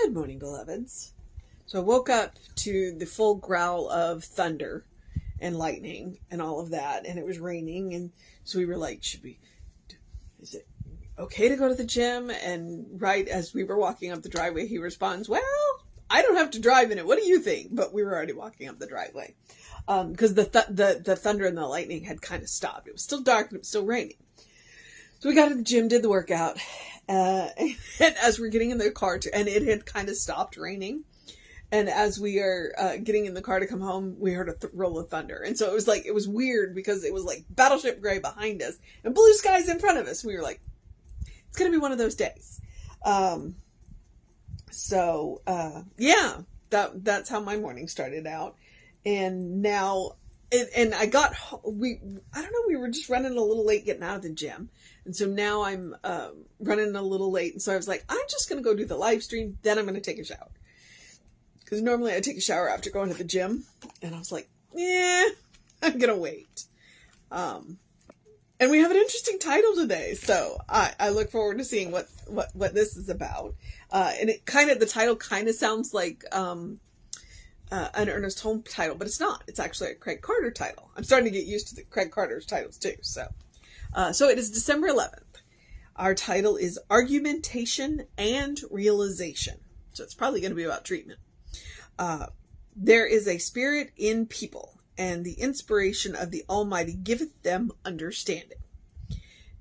Good morning, beloveds. So I woke up to the full growl of thunder and lightning and all of that, and it was raining, and so we were like, should we, is it okay to go to the gym? And right as we were walking up the driveway, he responds, well, I don't have to drive in it. What do you think? But we were already walking up the driveway. Um, cause the, th- the, the thunder and the lightning had kind of stopped. It was still dark and it was still raining. So we got to the gym, did the workout, uh, and as we're getting in the car, to, and it had kind of stopped raining. And as we are uh, getting in the car to come home, we heard a th- roll of thunder. And so it was like, it was weird because it was like Battleship Gray behind us and blue skies in front of us. We were like, it's going to be one of those days. Um, so, uh, yeah, that, that's how my morning started out. And now, and, and I got, we, I don't know, we were just running a little late getting out of the gym. And so now I'm um, running a little late. And so I was like, I'm just going to go do the live stream. Then I'm going to take a shower. Because normally I take a shower after going to the gym. And I was like, yeah, I'm going to wait. Um, and we have an interesting title today. So I, I look forward to seeing what, what, what this is about. Uh, and it kind of, the title kind of sounds like, um, uh, an Ernest Holmes title, but it's not. It's actually a Craig Carter title. I'm starting to get used to the Craig Carter's titles too. So, uh, so it is December 11th. Our title is Argumentation and Realization. So it's probably going to be about treatment. Uh, there is a spirit in people, and the inspiration of the Almighty giveth them understanding.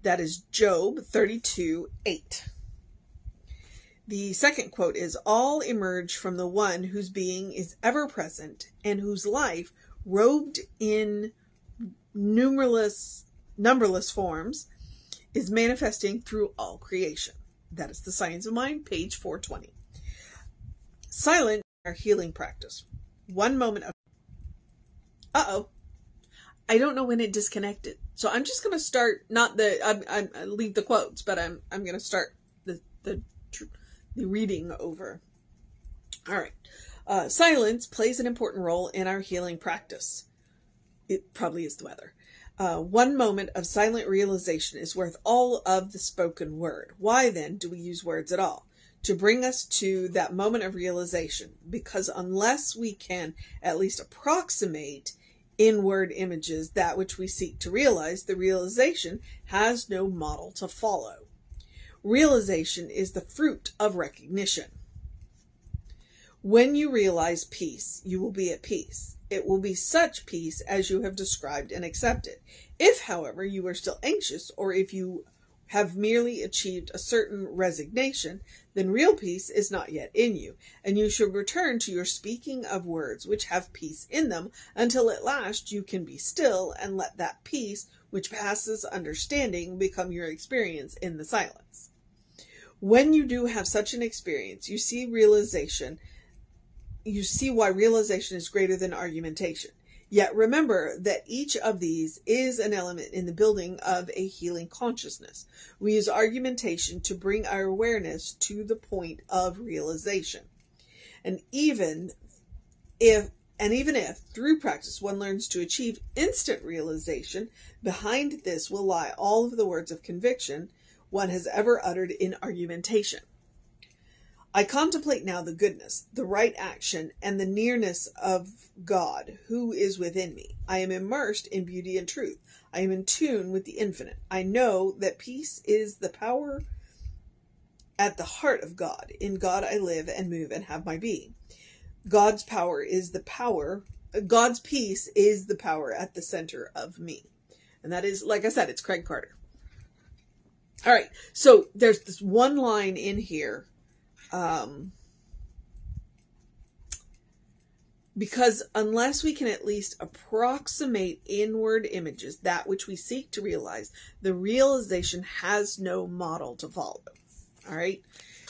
That is Job 32 8. The second quote is All emerge from the one whose being is ever present and whose life, robed in numerous, numberless forms, is manifesting through all creation. That is the Science of Mind, page 420. Silent, our healing practice. One moment of. Uh oh. I don't know when it disconnected. So I'm just going to start, not the, I'm, I'm, I leave the quotes, but I'm, I'm going to start the, the, the reading over. All right. Uh, silence plays an important role in our healing practice. It probably is the weather. Uh, one moment of silent realization is worth all of the spoken word. Why then do we use words at all? To bring us to that moment of realization, because unless we can at least approximate in word images that which we seek to realize, the realization has no model to follow. Realization is the fruit of recognition. When you realize peace, you will be at peace. It will be such peace as you have described and accepted. If, however, you are still anxious, or if you have merely achieved a certain resignation, then real peace is not yet in you, and you should return to your speaking of words which have peace in them until at last you can be still and let that peace which passes understanding become your experience in the silence. When you do have such an experience, you see realization, you see why realization is greater than argumentation. Yet remember that each of these is an element in the building of a healing consciousness. We use argumentation to bring our awareness to the point of realization. And even if and even if through practice one learns to achieve instant realization, behind this will lie all of the words of conviction one has ever uttered in argumentation. I contemplate now the goodness, the right action, and the nearness of God who is within me. I am immersed in beauty and truth. I am in tune with the infinite. I know that peace is the power at the heart of God. In God I live and move and have my being. God's power is the power, God's peace is the power at the center of me. And that is, like I said, it's Craig Carter. All right. So there's this one line in here um, because unless we can at least approximate inward images, that which we seek to realize, the realization has no model to follow. All right.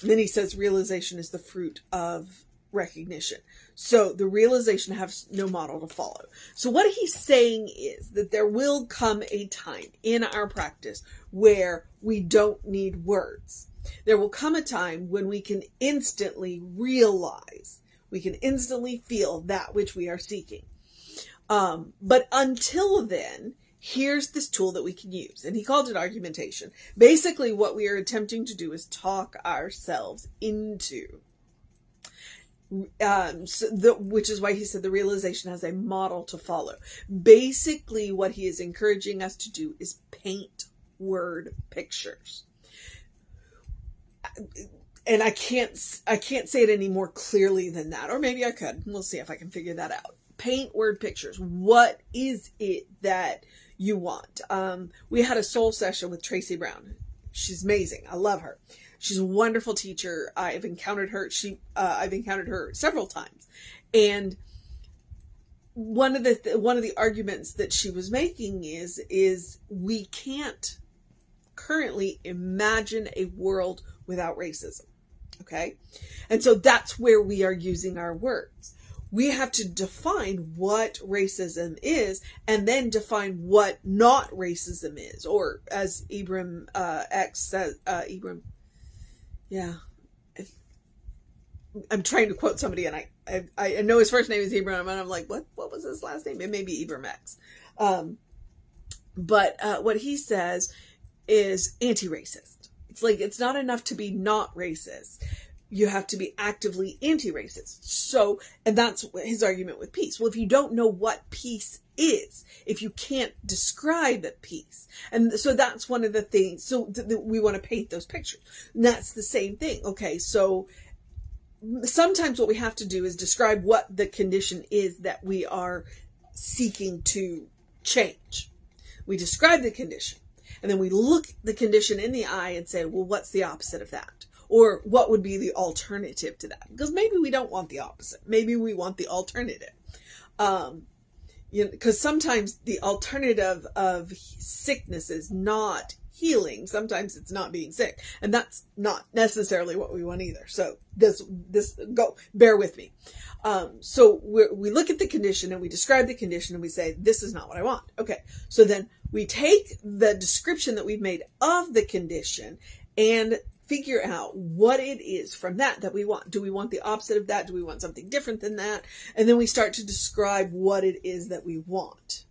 And then he says realization is the fruit of recognition. So the realization has no model to follow. So what he's saying is that there will come a time in our practice where we don't need words. There will come a time when we can instantly realize, we can instantly feel that which we are seeking. Um, but until then, here's this tool that we can use. And he called it argumentation. Basically, what we are attempting to do is talk ourselves into Um, so the, which is why he said the realization has a model to follow. Basically, what he is encouraging us to do is paint word pictures. And I can't, I can't say it any more clearly than that, or maybe I could. We'll see if I can figure that out. Paint word pictures. What is it that you want? Um, we had a soul session with Tracy Brown. She's amazing. I love her. She's a wonderful teacher. I've encountered her. She, uh, I've encountered her several times, and one of the th- one of the arguments that she was making is is we can't currently imagine a world without racism. Okay, and so that's where we are using our words. We have to define what racism is and then define what not racism is. Or as Ibram uh, X says, uh, Ibram yeah. I'm trying to quote somebody and I, I, I know his first name is Ibram and I'm like, what, what was his last name? It may be Ibram X. Um, but, uh, what he says is anti-racist. It's like, it's not enough to be not racist. You have to be actively anti-racist. So, and that's his argument with peace. Well, if you don't know what peace is if you can't describe a peace. And so that's one of the things. So th- th- we want to paint those pictures. And that's the same thing. Okay. So sometimes what we have to do is describe what the condition is that we are seeking to change. We describe the condition and then we look the condition in the eye and say, well, what's the opposite of that? Or what would be the alternative to that? Because maybe we don't want the opposite. Maybe we want the alternative. Um, you know, because sometimes the alternative of sickness is not healing. Sometimes it's not being sick, and that's not necessarily what we want either. So this, this, go, bear with me. Um, so we we look at the condition and we describe the condition and we say, this is not what I want. Okay. So then we take the description that we've made of the condition and figure out what it is from that that we want. Do we want the opposite of that? Do we want something different than that? And then we start to describe what it is that we want.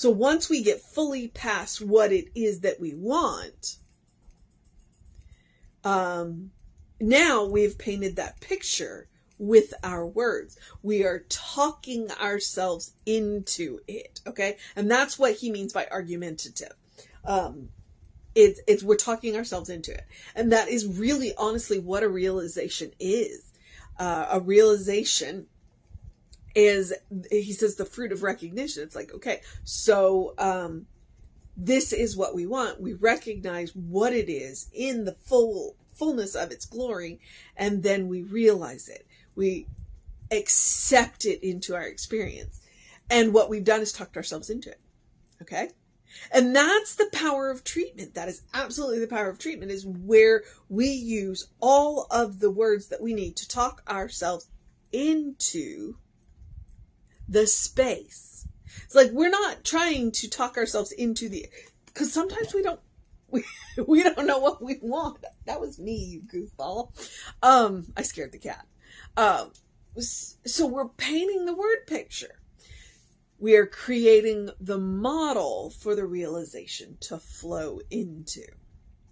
So once we get fully past what it is that we want, um, now we've painted that picture with our words. We are talking ourselves into it. Okay. And that's what he means by argumentative. Um, it's it's we're talking ourselves into it and that is really honestly what a realization is uh, a realization is he says the fruit of recognition. It's like okay so um this is what we want. We recognize what it is in the full fullness of its glory and then we realize it. We accept it into our experience. And what we've done is talked ourselves into it. Okay? And that's the power of treatment. That is absolutely the power of treatment is where we use all of the words that we need to talk ourselves into the space. It's like we're not trying to talk ourselves into the because sometimes we don't we, we don't know what we want. That was me, you goofball. Um, I scared the cat. Um, so we're painting the word picture we are creating the model for the realization to flow into.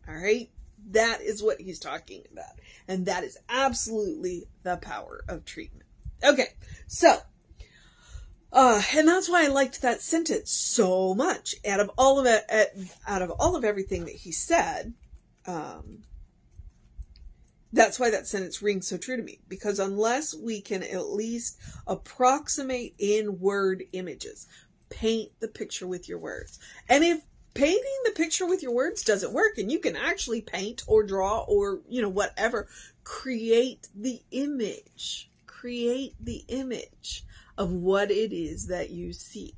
All right. That is what he's talking about. And that is absolutely the power of treatment. Okay. So, uh, and that's why I liked that sentence so much. Out of all of it, out of all of everything that he said, um, that's why that sentence rings so true to me because unless we can at least approximate in word images, paint the picture with your words. And if painting the picture with your words doesn't work and you can actually paint or draw or, you know, whatever, create the image. Create the image of what it is that you seek.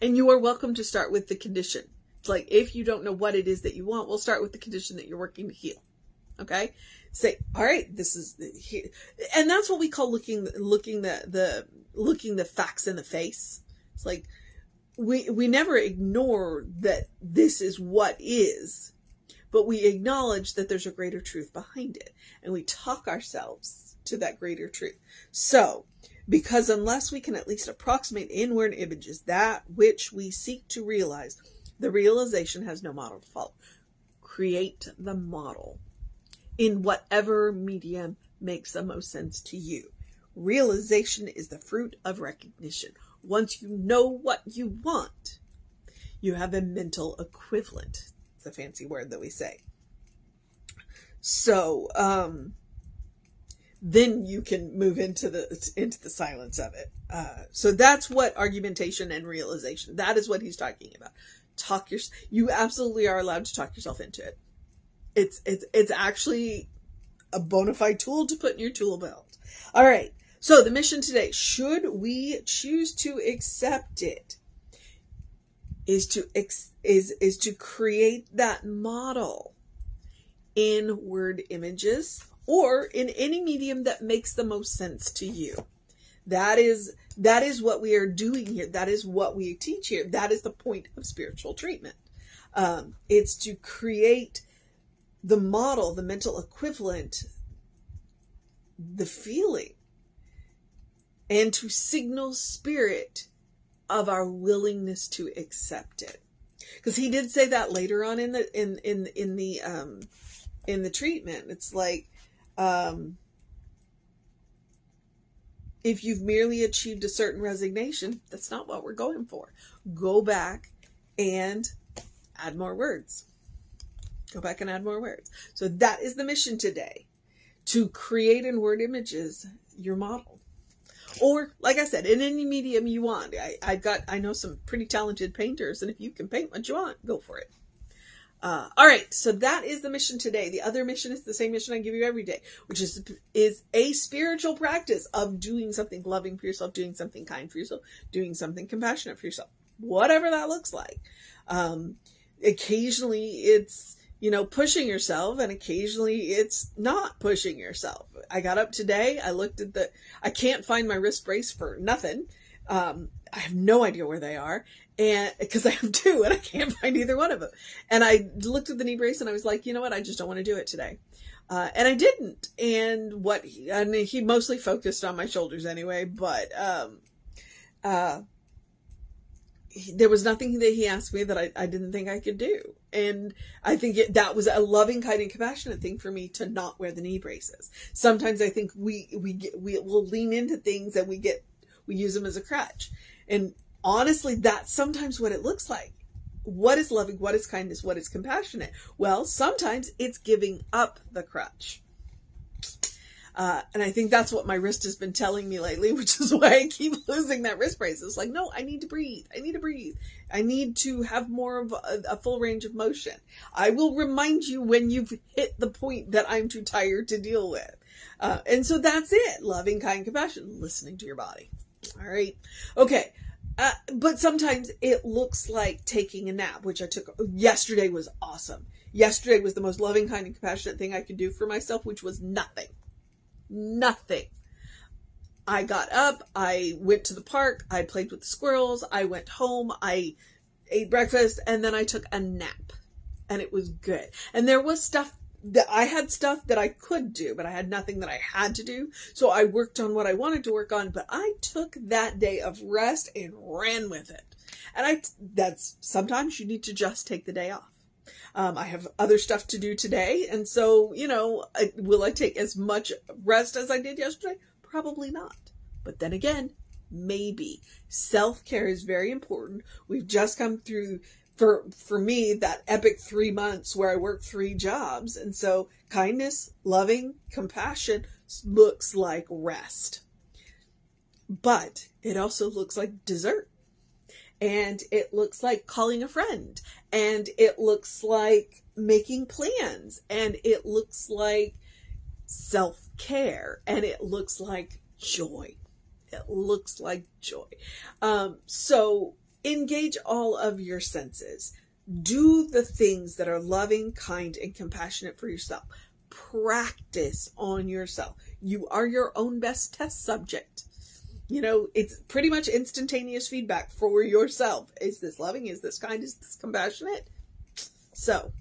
And you are welcome to start with the condition. It's like if you don't know what it is that you want, we'll start with the condition that you're working to heal. Okay. Say, all right, this is here. And that's what we call looking, looking the, the, looking the facts in the face. It's like, we, we never ignore that this is what is, but we acknowledge that there's a greater truth behind it and we talk ourselves to that greater truth. So, because unless we can at least approximate inward images that which we seek to realize, the realization has no model to follow. Create the model in whatever medium makes the most sense to you. Realization is the fruit of recognition. Once you know what you want, you have a mental equivalent. It's a fancy word that we say. So, um, then you can move into the into the silence of it. Uh, so that's what argumentation and realization. That is what he's talking about. Talk your. You absolutely are allowed to talk yourself into it. It's it's it's actually a bona fide tool to put in your tool belt. All right. So the mission today, should we choose to accept it, is to ex, is is to create that model in word images or in any medium that makes the most sense to you. That is that is what we are doing here. That is what we teach here. That is the point of spiritual treatment. Um, it's to create the model, the mental equivalent, the feeling, and to signal spirit of our willingness to accept it. Because he did say that later on in the in in in the um in the treatment. It's like um, if you've merely achieved a certain resignation, that's not what we're going for. Go back and add more words. Go back and add more words. So that is the mission today to create in word images your model. Or, like I said, in any medium you want. I, I've got, I know some pretty talented painters, and if you can paint what you want, go for it. Uh, all right, so that is the mission today. The other mission is the same mission I give you every day, which is is a spiritual practice of doing something loving for yourself, doing something kind for yourself, doing something compassionate for yourself, whatever that looks like. Um, occasionally, it's you know pushing yourself, and occasionally it's not pushing yourself. I got up today. I looked at the. I can't find my wrist brace for nothing. Um, I have no idea where they are and because I have two and I can't find either one of them. And I looked at the knee brace and I was like, you know what? I just don't want to do it today. Uh, and I didn't. And what he, and he mostly focused on my shoulders anyway, but, um, uh, he, there was nothing that he asked me that I, I didn't think I could do. And I think it, that was a loving, kind, and compassionate thing for me to not wear the knee braces. Sometimes I think we, we get, we will lean into things and we get, we use them as a crutch. And honestly, that's sometimes what it looks like. What is loving? What is kindness? What is compassionate? Well, sometimes it's giving up the crutch. Uh, and I think that's what my wrist has been telling me lately, which is why I keep losing that wrist brace. It's like, no, I need to breathe. I need to breathe. I need to have more of a, a full range of motion. I will remind you when you've hit the point that I'm too tired to deal with. Uh, and so that's it. Loving, kind, compassion, listening to your body. All right. Okay. Uh, but sometimes it looks like taking a nap, which I took yesterday was awesome. Yesterday was the most loving, kind, and compassionate thing I could do for myself, which was nothing. Nothing. I got up, I went to the park, I played with the squirrels, I went home, I ate breakfast, and then I took a nap. And it was good. And there was stuff that I had stuff that I could do, but I had nothing that I had to do. So I worked on what I wanted to work on, but I took that day of rest and ran with it. And I, that's sometimes you need to just take the day off. Um, I have other stuff to do today. And so, you know, I, will I take as much rest as I did yesterday? Probably not. But then again, maybe. Self care is very important. We've just come through for for me that epic three months where I worked three jobs. And so kindness, loving, compassion looks like rest. But it also looks like dessert. And it looks like calling a friend. And it looks like making plans. And it looks like self care. And it looks like joy. It looks like joy. Um, so Engage all of your senses. Do the things that are loving, kind, and compassionate for yourself. Practice on yourself. You are your own best test subject. You know, it's pretty much instantaneous feedback for yourself. Is this loving? Is this kind? Is this compassionate? So,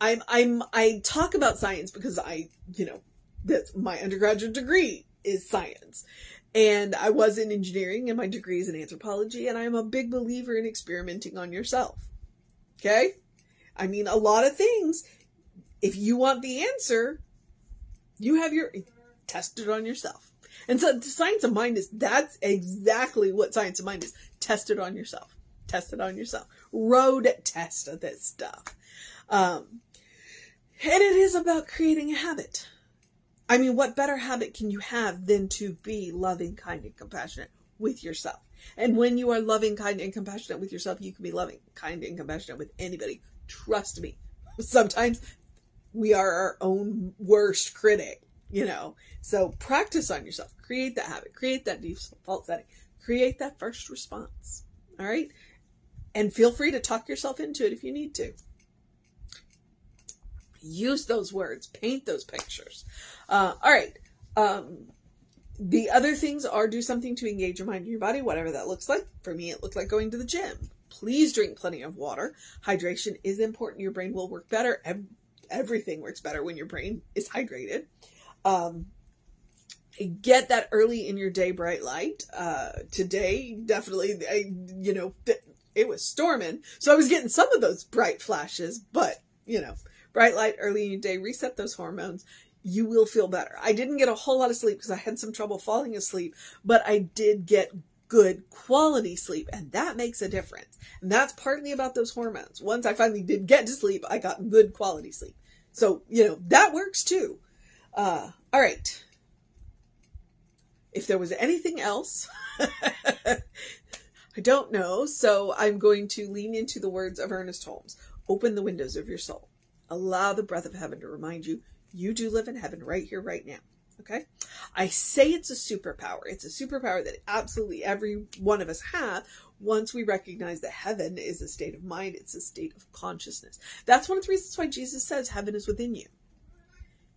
I'm I'm I talk about science because I, you know, that my undergraduate degree is science. And I was in engineering and my degree is in anthropology, and I'm a big believer in experimenting on yourself. Okay? I mean, a lot of things, if you want the answer, You have your, test it on yourself. And so science of mind is, that's exactly what science of mind is. Test it on yourself. Test it on yourself. Road test of this stuff. Um, and it is about creating a habit. I mean, what better habit can you have than to be loving, kind, and compassionate with yourself? And when you are loving, kind, and compassionate with yourself, you can be loving, kind, and compassionate with anybody. Trust me. Sometimes we are our own worst critic, you know. So practice on yourself. Create that habit. Create that default setting. Create that first response. All right. And feel free to talk yourself into it if you need to. Use those words. Paint those pictures. Uh, all right. Um, the other things are do something to engage your mind and your body, whatever that looks like. For me, it looked like going to the gym. Please drink plenty of water. Hydration is important. Your brain will work better. Everything works better when your brain is hydrated. Um, get that early in your day bright light. Uh, today, definitely, I, you know, it was storming. So I was getting some of those bright flashes, but, you know, bright light early in your day, reset those hormones you will feel better. I didn't get a whole lot of sleep because I had some trouble falling asleep, but I did get good quality sleep and that makes a difference. And that's partly about those hormones. Once I finally did get to sleep, I got good quality sleep. So, you know, that works too. Uh, all right. If there was anything else, I don't know. So I'm going to lean into the words of Ernest Holmes. Open the windows of your soul. Allow the breath of heaven to remind you you do live in heaven right here, right now. Okay. I say it's a superpower. It's a superpower that absolutely every one of us have once we recognize that heaven is a state of mind. It's a state of consciousness. That's one of the reasons why Jesus says heaven is within you.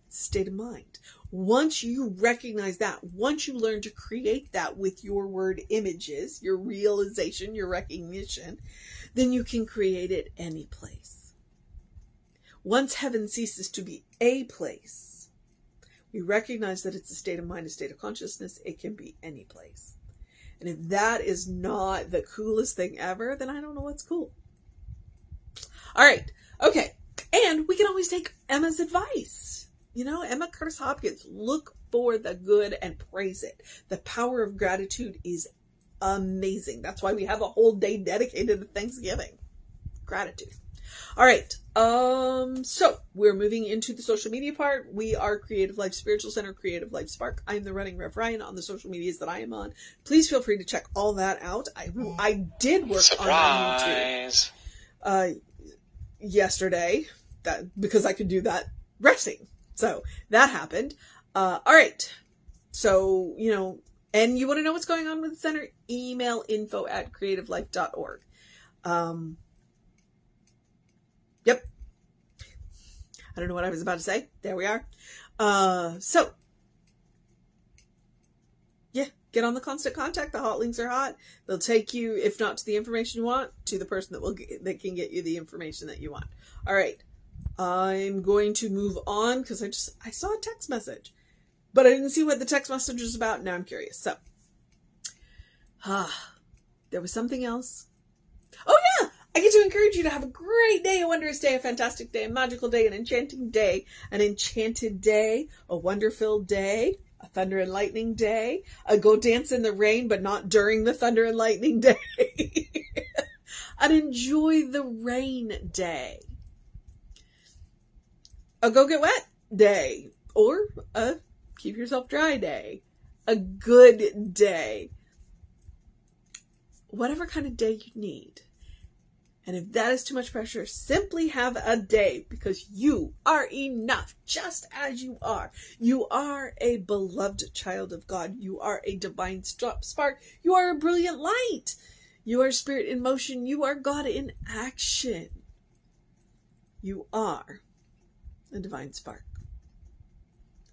State of mind. Once you recognize that, once you learn to create that with your word images, your realization, your recognition, then you can create it any place. Once heaven ceases to be a place, we recognize that it's a state of mind, a state of consciousness. It can be any place. And if that is not the coolest thing ever, then I don't know what's cool. All right. Okay. And we can always take Emma's advice. You know, Emma Curtis Hopkins, look for the good and praise it. The power of gratitude is amazing. That's why we have a whole day dedicated to Thanksgiving. Gratitude. All right. Um, so we're moving into the social media part. We are Creative Life Spiritual Center, Creative Life Spark. I'm the running Rev Ryan on the social medias that I am on. Please feel free to check all that out. I I did work Surprise. on YouTube uh, yesterday that because I could do that resting. So that happened. Uh, all right. So you know, and you want to know what's going on with the center? Email info at creativelife.org. Um, Yep. I don't know what I was about to say. There we are. Uh, so, yeah, get on the constant contact. The hot links are hot. They'll take you, if not to the information you want, to the person that will get, that can get you the information that you want. All right. I'm going to move on because I just I saw a text message, but I didn't see what the text message was about. Now I'm curious. So, ah, there was something else. Oh yeah, I get to encourage you to have a great day, a wondrous day, a fantastic day, a magical day, an enchanting day, an enchanted day, a wonderful day, a thunder and lightning day, a go dance in the rain, but not during the thunder and lightning day, an enjoy the rain day, a go get wet day, or a keep yourself dry day, a good day, whatever kind of day you need. And if that is too much pressure, simply have a day because you are enough just as you are. You are a beloved child of God. You are a divine spark. You are a brilliant light. You are spirit in motion. You are God in action. You are a divine spark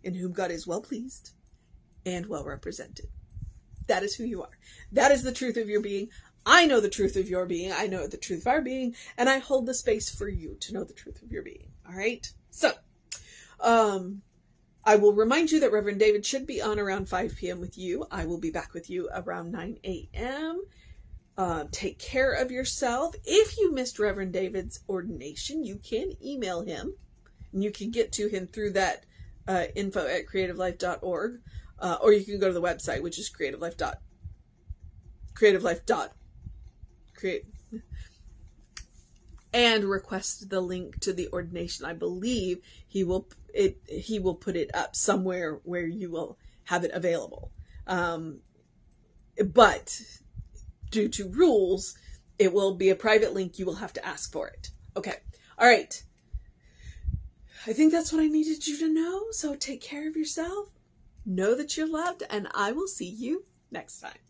in whom God is well pleased and well represented. That is who you are. That is the truth of your being. I know the truth of your being. I know the truth of our being, and I hold the space for you to know the truth of your being. All right. So, um, I will remind you that Reverend David should be on around 5 p.m. with you. I will be back with you around 9 a.m. Uh, take care of yourself. If you missed Reverend David's ordination, you can email him and you can get to him through that uh, info at creativelife.org, uh, or you can go to the website, which is creativelife. Create, and request the link to the ordination. I believe he will it he will put it up somewhere where you will have it available. Um, but due to rules, it will be a private link. You will have to ask for it. Okay. All right. I think that's what I needed you to know. So take care of yourself. Know that you're loved, and I will see you next time.